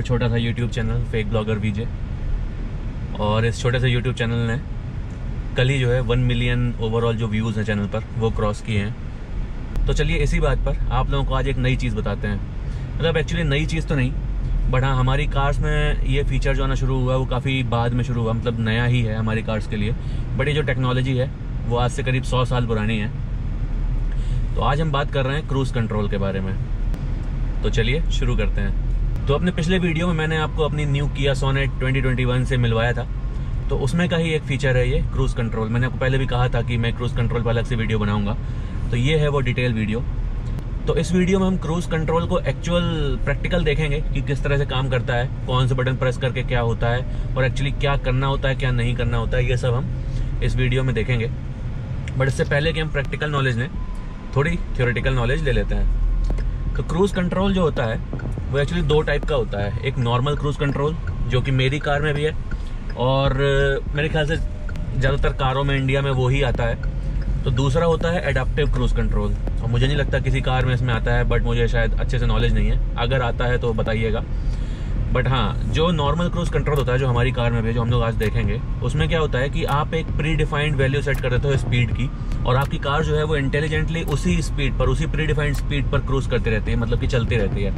Are छोटा सा YouTube channel fake blogger VJ और इस छोटे से यूट्यूब चैनल ने कल ही जो है वन मिलियन ओवरऑल जो व्यूज़ हैं चैनल पर, वो क्रॉस किए हैं। तो चलिए इसी बात पर आप लोगों को आज एक नई चीज़ बताते हैं। मतलब एक्चुअली नई चीज़ तो नहीं बट हाँ हमारी कार्स में ये फीचर जो आना शुरू हुआ, वो काफ़ी बाद में शुरू हुआ मतलब नया ही है हमारी कार्स के लिए। बट ये जो टेक्नोलॉजी है, वो आज से करीब सौ साल पुरानी है। तो आज हम बात कर रहे हैं क्रूज़ कंट्रोल के बारे में। तो चलिए शुरू करते हैं। तो अपने पिछले वीडियो में मैंने आपको अपनी न्यू किया सोनेट 2021 से मिलवाया था। तो उसमें का ही एक फीचर है ये क्रूज़ कंट्रोल मैंने आपको पहले भी कहा था कि मैं क्रूज़ कंट्रोल पर अलग से वीडियो बनाऊँगा। तो ये है वो डिटेल वीडियो तो इस वीडियो में हम क्रूज़ कंट्रोल को एक्चुअल प्रैक्टिकल देखेंगे कि किस तरह से काम करता है, कौन से बटन प्रेस करके क्या होता है और एक्चुअली क्या करना होता है, क्या नहीं करना होता है, ये सब हम इस वीडियो में देखेंगे। बट इससे पहले कि हम प्रैक्टिकल नॉलेज लें, थोड़ी थियोरेटिकल नॉलेज ले लेते हैं। तो क्रूज़ कंट्रोल जो होता है वो एक्चुअली दो टाइप का होता है। एक नॉर्मल क्रूज़ कंट्रोल जो कि मेरी कार में भी है, और मेरे ख्याल से ज़्यादातर कारों में इंडिया में वो ही आता है। तो दूसरा होता है एडाप्टिव क्रूज़ कंट्रोल और मुझे नहीं लगता किसी कार में इसमें आता है बट मुझे शायद अच्छे से नॉलेज नहीं है। अगर आता है तो बताइएगा। बट हाँ जो नॉर्मल क्रूज कंट्रोल होता है, जो हमारी कार में भी जो हम लोग आज देखेंगे, उसमें क्या होता है कि आप एक प्री डिफाइंड वैल्यू सेट कर देते हो स्पीड की, और आपकी कार जो है वो इंटेलिजेंटली उसी स्पीड पर, उसी प्री डिफाइंड स्पीड पर क्रूज करती रहती है मतलब कि चलती रहती है।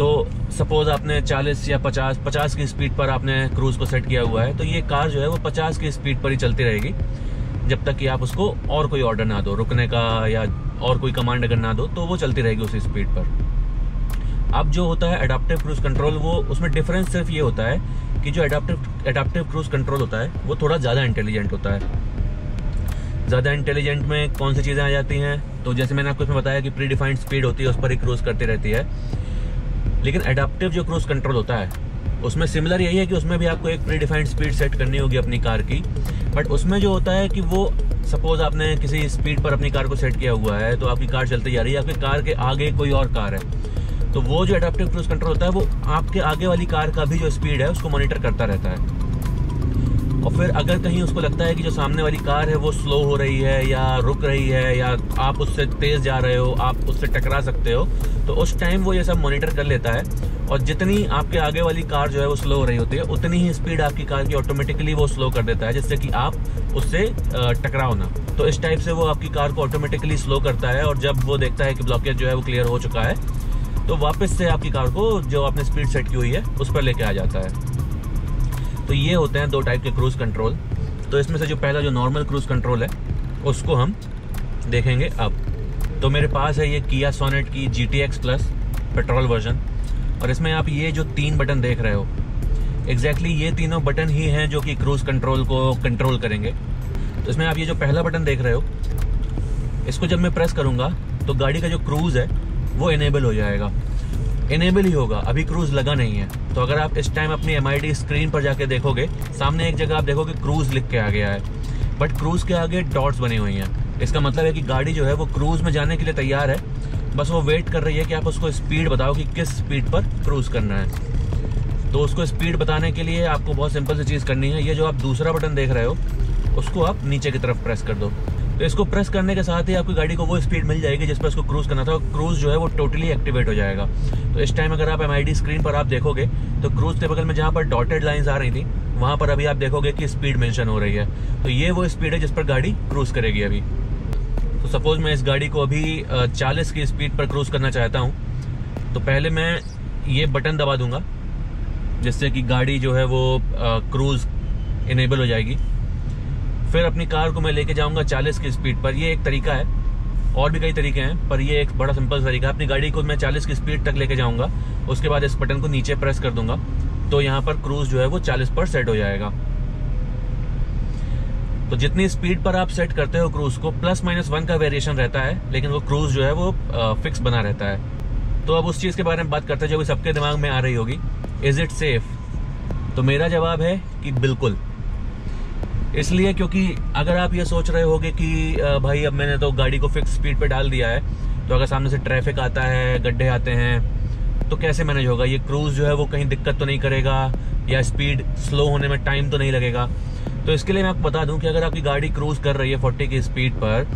तो सपोज़ आपने 40 या 50 50 की स्पीड पर आपने क्रूज को सेट किया हुआ है तो ये कार जो है वो 50 की स्पीड पर ही चलती रहेगी, जब तक कि आप उसको और कोई ऑर्डर ना दो, रुकने का या और कोई कमांड अगर ना दो तो वो चलती रहेगी उसी स्पीड पर। अब जो होता है अडाप्टिव क्रूज कंट्रोल वो उसमें डिफरेंस सिर्फ़ ये होता है कि जो अडाप्टिव अडाप्टिव क्रूज कंट्रोल होता है, वो थोड़ा ज़्यादा इंटेलिजेंट होता है। ज़्यादा इंटेलिजेंट में कौन सी चीज़ें आ जाती हैं? तो जैसे मैंने आपको इसमें बताया कि प्री डिफाइंड स्पीड होती है, उस पर ही क्रूज करती रहती है। लेकिन अडाप्टिव जो क्रूज कंट्रोल होता है, उसमें सिमिलर यही है कि उसमें भी आपको एक प्री डिफाइंड स्पीड सेट करनी होगी अपनी कार की। बट उसमें जो होता है कि वो सपोज़ आपने किसी स्पीड पर अपनी कार को सेट किया हुआ है तो आपकी कार चलती जा रही है, आपकी कार के आगे कोई और कार है। तो वो जो अडाप्टिव क्रूज कंट्रोल होता है, वो आपके आगे वाली कार का भी जो स्पीड है, उसको मॉनिटर करता रहता है। और फिर अगर कहीं उसको लगता है कि जो सामने वाली कार है, वो स्लो हो रही है या रुक रही है या आप उससे तेज जा रहे हो, आप उससे टकरा सकते हो तो उस टाइम वो ये सब मॉनिटर कर लेता है। और जितनी आपके आगे वाली कार जो है, वो स्लो हो रही होती है, उतनी ही स्पीड आपकी कार की ऑटोमेटिकली वो स्लो कर देता है, जिससे कि आप उससे टकराओ ना। तो इस टाइप से वो आपकी कार को ऑटोमेटिकली स्लो करता है और जब वो देखता है कि ब्लॉकेज जो है, वो क्लियर हो चुका है तो वापस से आपकी कार को जो आपने स्पीड सेट की हुई है, उस पर लेके आ जाता है। तो ये होते हैं दो टाइप के क्रूज कंट्रोल तो इसमें से जो पहला जो नॉर्मल क्रूज कंट्रोल है, उसको हम देखेंगे अब. तो मेरे पास है ये किया सोनेट की G T X plus petrol version और इसमें आप ये जो तीन बटन देख रहे हो एग्जैक्टली exactly ये तीनों बटन ही हैं जो कि क्रूज कंट्रोल को कंट्रोल करेंगे. तो इसमें आप ये जो पहला बटन देख रहे हो, इसको जब मैं प्रेस करूँगा तो गाड़ी का जो क्रूज है, वो इनेबल हो जाएगा. इनेबल ही होगा, अभी क्रूज लगा नहीं है। तो अगर आप इस टाइम अपनी एमआईडी स्क्रीन पर जाके देखोगे, सामने एक जगह आप देखोगे क्रूज लिख के आ गया है। बट क्रूज के आगे डॉट्स बनी हुई हैं। इसका मतलब है कि गाड़ी जो है वो क्रूज में जाने के लिए तैयार है। बस वो वेट कर रही है कि आप उसको स्पीड बताओ कि किस स्पीड पर क्रूज करना है। तो उसको स्पीड बताने के लिए आपको बहुत सिंपल सी चीज़ करनी है। ये जो आप दूसरा बटन देख रहे हो, उसको आप नीचे की तरफ़ प्रेस कर दो। तो इसको प्रेस करने के साथ ही आपकी गाड़ी को वो स्पीड मिल जाएगी जिस पर उसको क्रूज करना था। क्रूज जो है वो टोटली एक्टिवेट हो जाएगा। तो इस टाइम अगर आप एमआईडी स्क्रीन पर आप देखोगे तो क्रूज के बगल में जहाँ पर डॉटेड लाइन्स आ रही थी, वहाँ पर अभी आप देखोगे कि स्पीड मेंशन हो रही है। तो ये वो स्पीड है जिस पर गाड़ी क्रूज करेगी अभी। तो सपोज़ मैं इस गाड़ी को अभी 40 की स्पीड पर क्रूज करना चाहता हूँ तो पहले मैं ये बटन दबा दूँगा, जिससे कि गाड़ी जो है वो क्रूज इनेबल हो जाएगी। फिर अपनी कार को मैं लेके जाऊँगा 40 की स्पीड पर। ये एक तरीका है, और भी कई तरीके हैं, पर ये एक बड़ा सिंपल तरीका है। अपनी गाड़ी को मैं 40 की स्पीड तक लेके जाऊँगा, उसके बाद इस बटन को नीचे प्रेस कर दूँगा तो यहाँ पर क्रूज जो है वो 40 पर सेट हो जाएगा। तो जितनी स्पीड पर आप सेट करते हो क्रूज को, प्लस माइनस वन का वेरिएशन रहता है, लेकिन वो क्रूज जो है वो फिक्स बना रहता है। तो अब उस चीज़ के बारे में बात करते हैं, जो सबके दिमाग में आ रही होगी। इज़ इट सेफ़ तो मेरा जवाब है कि बिल्कुल। इसलिए क्योंकि अगर आप ये सोच रहे होगे कि भाई अब मैंने तो गाड़ी को फिक्स स्पीड पे डाल दिया है तो अगर सामने से ट्रैफ़िक आता है, गड्ढे आते हैं तो कैसे मैनेज होगा? ये क्रूज जो है वो कहीं दिक्कत तो नहीं करेगा, या स्पीड स्लो होने में टाइम तो नहीं लगेगा? तो इसके लिए मैं आपको बता दूँ कि अगर आपकी गाड़ी क्रूज कर रही है 40 की स्पीड पर,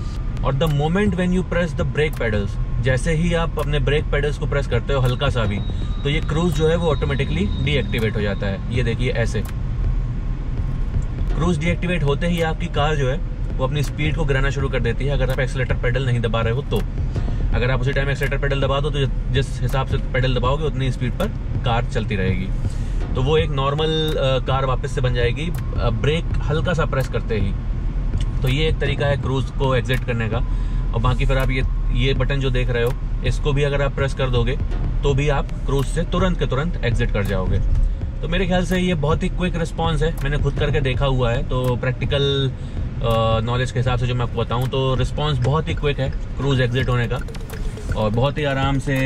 और the moment when you press the brake pedals जैसे ही आप अपने ब्रेक पेडल्स को प्रेस करते हो हल्का सा भी तो ये क्रूज जो है वो ऑटोमेटिकली डीएक्टिवेट हो जाता है। ये देखिए ऐसे। क्रूज डीएक्टिवेट होते ही आपकी कार जो है, वो अपनी स्पीड को गिराना शुरू कर देती है। अगर आप एक्सलेटर पेडल नहीं दबा रहे हो तो। अगर आप उसी टाइम एक्सलेटर पेडल दबा दो तो जिस हिसाब से पेडल दबाओगे, उतनी स्पीड पर कार चलती रहेगी। तो वो एक नॉर्मल कार वापस से बन जाएगी। ब्रेक हल्का सा प्रेस करते ही। तो ये एक तरीका है क्रूज को एग्जिट करने का। और बाकी फिर आप ये ये बटन जो देख रहे हो, इसको भी अगर आप प्रेस कर दोगे तो भी आप क्रूज से तुरंत के तुरंत एग्जिट कर जाओगे। तो मेरे ख्याल से ये बहुत ही क्विक रिस्पॉन्स है। मैंने खुद करके देखा हुआ है तो प्रैक्टिकल नॉलेज के हिसाब से जो मैं आपको बताऊँ तो रिस्पॉन्स बहुत ही क्विक है क्रूज एग्जिट होने का। और बहुत ही आराम से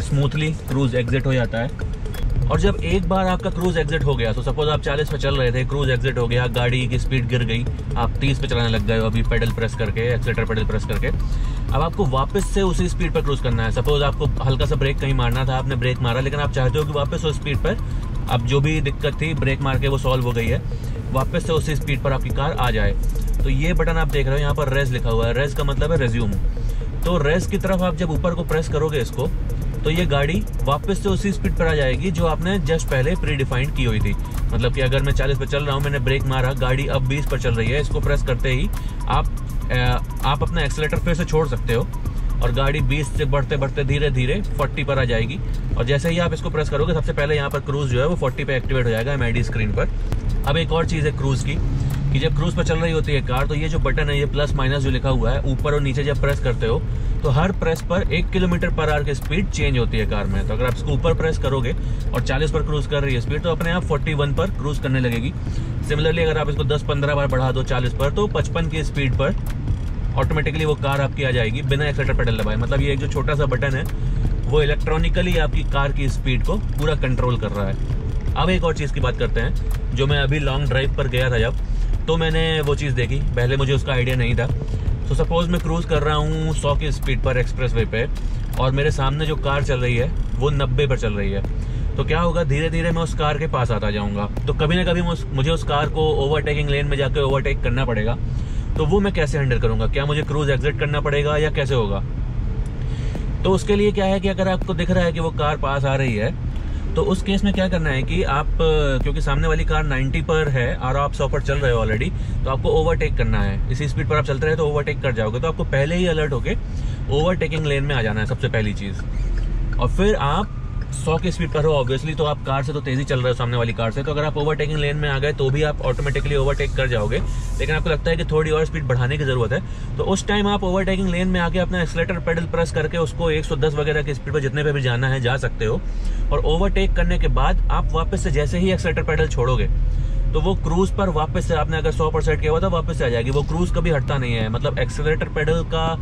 स्मूथली क्रूज एग्जिट हो जाता है। और जब एक बार आपका क्रूज एग्जिट हो गया तो सपोज़ आप 40 पे चल रहे थे क्रूज एग्जिट हो गया, गाड़ी की स्पीड गिर गई, आप 30 पे चलाने लग गए, अभी पेडल प्रेस करके एक्सीटर पेडल प्रेस करके, अब आपको वापस से उसी स्पीड पर क्रूज करना है। सपोज़ आपको हल्का सा ब्रेक कहीं मारना था, आपने ब्रेक मारा, लेकिन आप चाहते हो कि वापस उस स्पीड पर अब जो भी दिक्कत थी ब्रेक मार के वो सॉल्व हो गई है। वापस से उसी स्पीड पर आपकी कार आ जाए। तो ये बटन आप देख रहे हो, यहाँ पर रेस लिखा हुआ है। रेज का मतलब है रेज्यूम तो रेस की तरफ़ आप जब ऊपर को प्रेस करोगे इसको तो ये गाड़ी वापस से उसी स्पीड पर आ जाएगी जो आपने जस्ट पहले प्री डिफाइंड की हुई थी। मतलब कि अगर मैं 40 पर चल रहा हूँ, मैंने ब्रेक मारा, गाड़ी अब 20 पर चल रही है, इसको प्रेस करते ही आप आप अपना एक्सलेटर फिर से छोड़ सकते हो। और गाड़ी 20 से बढ़ते बढ़ते धीरे धीरे 40 पर आ जाएगी। और जैसे ही आप इसको प्रेस करोगे, सबसे पहले यहाँ पर क्रूज जो है वो 40 पे एक्टिवेट हो जाएगा एमआईडी स्क्रीन पर। अब एक और चीज़ है क्रूज की, कि जब क्रूज पर चल रही होती है कार तो ये जो बटन है, ये प्लस माइनस जो लिखा हुआ है, ऊपर और नीचे जब प्रेस करते हो तो हर प्रेस पर एक किलोमीटर पर आवर की स्पीड चेंज होती है कार में। तो अगर आप इसको ऊपर प्रेस करोगे और 40 पर क्रूज कर रही है स्पीड तो अपने आप 41 पर क्रूज करने लगेगी। सिमिलरली अगर आप इसको 10-15 बार बढ़ा दो 40 पर तो 55 की स्पीड पर ऑटोमेटिकली वो कार आपकी आ जाएगी बिना एक्सेटर पेडल दबाए मतलब ये एक जो छोटा सा बटन है, वो इलेक्ट्रॉनिकली आपकी कार की स्पीड को पूरा कंट्रोल कर रहा है। अब एक और चीज़ की बात करते हैं, जो मैं अभी लॉन्ग ड्राइव पर गया था जब तो मैंने वो चीज़ देखी। पहले मुझे उसका आइडिया नहीं था। तो सपोज़ मैं क्रूज़ कर रहा हूँ सौ की स्पीड पर एक्सप्रेस वे पे, और मेरे सामने जो कार चल रही है, वो नब्बे पर चल रही है। तो क्या होगा धीरे धीरे मैं उस कार के पास आता जाऊँगा। तो कभी ना कभी मुझे उस कार को ओवरटेकिंग लेन में जाकर ओवरटेक करना पड़ेगा। तो वो मैं कैसे हैंडल करूँगा? क्या मुझे क्रूज एग्जिट करना पड़ेगा या कैसे होगा? तो उसके लिए क्या है कि अगर आपको दिख रहा है कि वो कार पास आ रही है तो उस केस में क्या करना है कि आप, क्योंकि सामने वाली कार 90 पर है, और आप 100 पर चल रहे हो ऑलरेडी तो आपको ओवरटेक करना है। इसी स्पीड पर आप चलते रहे तो ओवरटेक कर जाओगे। तो आपको पहले ही अलर्ट होके ओवरटेकिंग लेन में आ जाना है सबसे पहली चीज़। और फिर आप सौ की स्पीड पर हो ऑब्वियसली तो आप कार से तो तेज़ी चल रहे हो सामने वाली कार से। तो अगर आप ओवरटेकिंग लेन में आ गए तो भी आप ऑटोमेटिकली ओवरटेक कर जाओगे। लेकिन आपको लगता है कि थोड़ी और स्पीड बढ़ाने की ज़रूरत है। तो उस टाइम आप ओवरटेकिंग लेन में आके अपना एक्सलेटर पेडल प्रेस करके उसको 110 वगैरह की स्पीड पर जितने पे भी जाना है, जा सकते हो। और ओवरटेक करने के बाद आप वापस से जैसे ही एक्सलेटर पेडल छोड़ोगे तो वो क्रूज पर वापस से आपने अगर 100 परसेंट किया हुआ था, वापस से आ जाएगी। वो क्रूज कभी हटता नहीं है। मतलब एक्सेलेटर पेडल का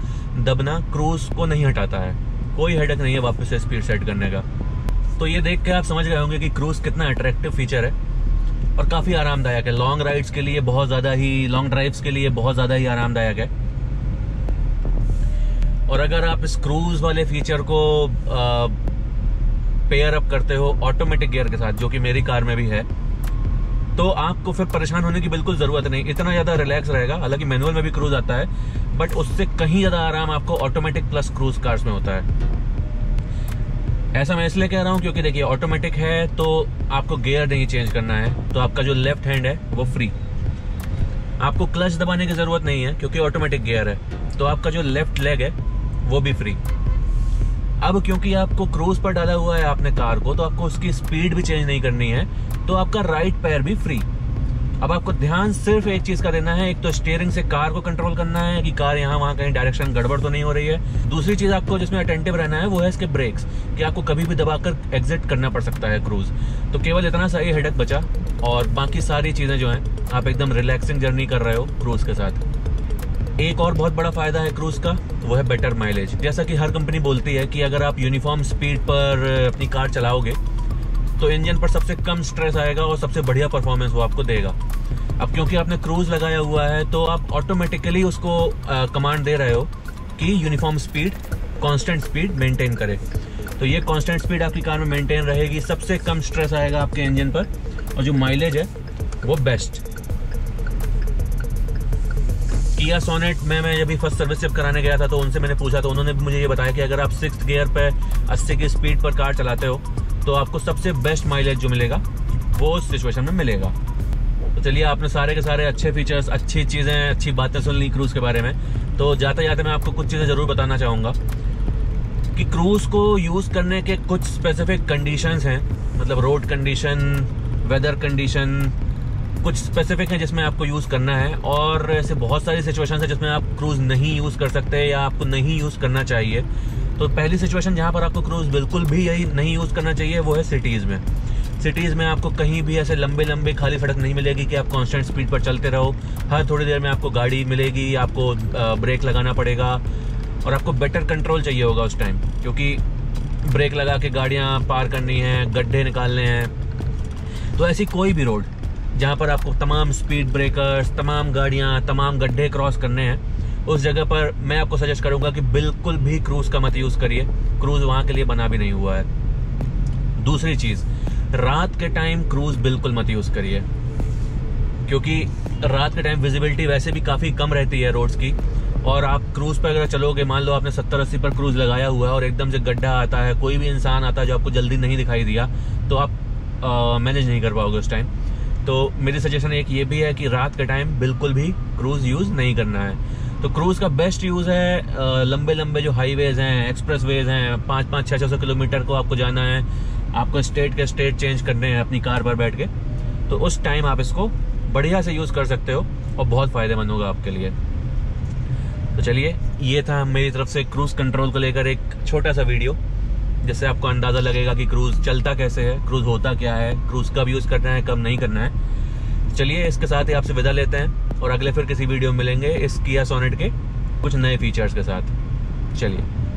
दबना क्रूज को नहीं हटाता है। कोई हेडक नहीं है वापस से स्पीड सेट करने का। तो ये देख के आप समझ गए होंगे कि क्रूज कितना अट्रैक्टिव फीचर है और काफ़ी आरामदायक है। लॉन्ग राइड्स के लिए बहुत ज़्यादा ही लॉन्ग ड्राइव्स के लिए बहुत ज़्यादा ही आरामदायक है। और अगर आप इस क्रूज वाले फीचर को पेयर अप करते हो ऑटोमेटिक गियर के साथ, जो कि मेरी कार में भी है तो आपको फिर परेशान होने की बिल्कुल ज़रूरत नहीं। इतना ज़्यादा रिलैक्स रहेगा, हालाँकि मैनुअल में भी क्रूज आता है बट उससे कहीं ज़्यादा आराम आपको ऑटोमेटिक प्लस क्रूज कार्स में होता है। ऐसा मैं इसलिए कह रहा हूँ क्योंकि देखिए ऑटोमेटिक है तो आपको गियर नहीं चेंज करना है। तो आपका जो लेफ़्ट हैंड है, वो फ्री आपको क्लच दबाने की ज़रूरत नहीं है, क्योंकि ऑटोमेटिक गियर है। तो आपका जो लेफ़्ट लेग है, वो भी फ्री अब क्योंकि आपको क्रूज पर डाला हुआ है आपने कार को तो आपको उसकी स्पीड भी चेंज नहीं करनी है तो आपका राइट पैर भी फ्री अब आपको ध्यान सिर्फ़ एक चीज़ का देना है, एक तो स्टेयरिंग से कार को कंट्रोल करना है कि कार यहाँ वहाँ कहीं डायरेक्शन गड़बड़ तो नहीं हो रही है। दूसरी चीज़ आपको जिसमें अटेंटिव रहना है, वो है इसके ब्रेक्स कि आपको कभी भी दबाकर एग्जिट करना पड़ सकता है क्रूज तो केवल इतना सा ही हेडक बचा, और बाकी सारी चीज़ें जो है, आप एकदम रिलैक्सिंग जर्नी कर रहे हो क्रूज के साथ। एक और बहुत बड़ा फ़ायदा है क्रूज का, वो है बेटर माइलेज जैसा कि हर कंपनी बोलती है कि अगर आप यूनिफॉर्म स्पीड पर अपनी कार चलाओगे तो इंजन पर सबसे कम स्ट्रेस आएगा और सबसे बढ़िया परफॉर्मेंस वो आपको देगा। अब क्योंकि आपने क्रूज लगाया हुआ है तो आप ऑटोमेटिकली उसको कमांड दे रहे हो कि uniform speed constant speed maintain करे। तो ये कांस्टेंट स्पीड आपकी कार में मेंटेन रहेगी, सबसे कम स्ट्रेस आएगा आपके इंजन पर, और जो माइलेज है, वो बेस्ट किया सोनेट में मैं अभी फ़र्स्ट सर्विस जब कराने गया था तो उनसे मैंने पूछा तो उन्होंने मुझे ये बताया कि अगर आप सिक्स गियर पर अस्सी की स्पीड पर कार चलाते हो तो आपको सबसे बेस्ट माइलेज जो मिलेगा, वो उस सिचुएशन में मिलेगा। तो चलिए, आपने सारे के सारे अच्छे फीचर्स अच्छी चीज़ें, अच्छी बातें सुन ली क्रूज़ के बारे में। तो जाते जाते मैं आपको कुछ चीज़ें ज़रूर बताना चाहूँगा कि क्रूज़ को यूज़ करने के कुछ स्पेसिफिक कंडीशंस हैं। मतलब रोड कंडीशन वेदर कंडीशन कुछ स्पेसिफिक हैं जिसमें आपको यूज़ करना है। और ऐसे बहुत सारी सिचुएशन है जिसमें आप क्रूज़ नहीं यूज़ कर सकते या आपको नहीं यूज़ करना चाहिए। तो पहली सिचुएशन जहाँ पर आपको क्रूज़ बिल्कुल भी यही नहीं यूज़ करना चाहिए, वो है सिटीज़ में। सिटीज़ में आपको कहीं भी ऐसे लंबे लंबे, खाली सड़क नहीं मिलेगी कि आप कांस्टेंट स्पीड पर चलते रहो। हर थोड़ी देर में आपको गाड़ी मिलेगी, आपको ब्रेक लगाना पड़ेगा। और आपको बेटर कंट्रोल चाहिए होगा उस टाइम क्योंकि ब्रेक लगा के गाड़ियाँ पार करनी हैं, गड्ढे निकालने हैं। तो ऐसी कोई भी रोड जहाँ पर आपको तमाम स्पीड ब्रेकर्स तमाम गाड़ियाँ, तमाम गड्ढे क्रॉस करने हैं, उस जगह पर मैं आपको सजेस्ट करूँगा कि बिल्कुल भी क्रूज का मत यूज़ करिए। क्रूज वहाँ के लिए बना भी नहीं हुआ है। दूसरी चीज़ रात के टाइम क्रूज बिल्कुल मत यूज़ करिए। क्योंकि रात के टाइम विजिबिलिटी वैसे भी काफ़ी कम रहती है रोड्स की। और आप क्रूज पर अगर चलोगे, मान लो आपने सत्तर अस्सी पर क्रूज लगाया हुआ है और एकदम से गड्ढा आता है, कोई भी इंसान आता है जो आपको जल्दी नहीं दिखाई दिया तो आप मैनेज नहीं कर पाओगे उस टाइम तो मेरी सजेशन एक ये भी है कि रात के टाइम बिल्कुल भी क्रूज़ यूज़ नहीं करना है। तो क्रूज़ का बेस्ट यूज़ है लंबे लंबे जो हाईवेज हैं एक्सप्रेस वेज हैं पाँच पाँच छः छः सौ किलोमीटर को आपको जाना है। आपको स्टेट के स्टेट चेंज करने हैं अपनी कार पर बैठ के तो उस टाइम आप इसको बढ़िया से यूज़ कर सकते हो और बहुत फ़ायदेमंद होगा आपके लिए। तो चलिए, ये था मेरी तरफ़ से क्रूज़ कंट्रोल को लेकर एक छोटा सा वीडियो जिससे आपको अंदाज़ा लगेगा कि क्रूज़ चलता कैसे है क्रूज़ होता क्या है क्रूज़ कब यूज़ करना है, कब नहीं करना है। चलिए, इसके साथ ही आपसे विदा लेते हैं और अगले फिर किसी वीडियो में मिलेंगे इस किया सोनेट के कुछ नए फीचर्स के साथ। चलिए।